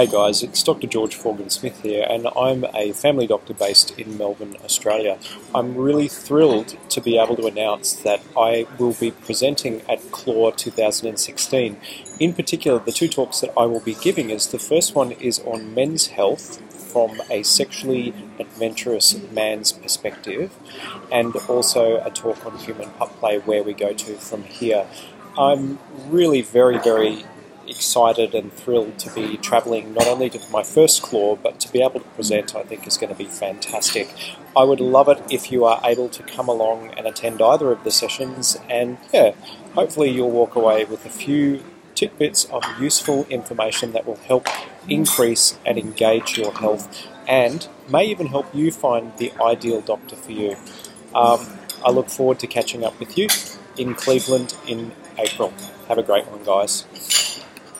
Hey guys, it's Dr. George Forgan Smith here, and I'm a family doctor based in Melbourne, Australia. I'm really thrilled to be able to announce that I will be presenting at CLAW 2016. In particular, the two talks that I will be giving is the first one is on men's health from a sexually adventurous man's perspective, and also a talk on human pup play where we go to from here. I'm really very, very excited and thrilled to be travelling not only to my first claw but to be able to present I think is going to be fantastic. I would love it if you are able to come along and attend either of the sessions and yeah, hopefully you'll walk away with a few tidbits of useful information that will help increase and engage your health and may even help you find the ideal doctor for you. Um, I look forward to catching up with you in Cleveland in April. Have a great one, guys.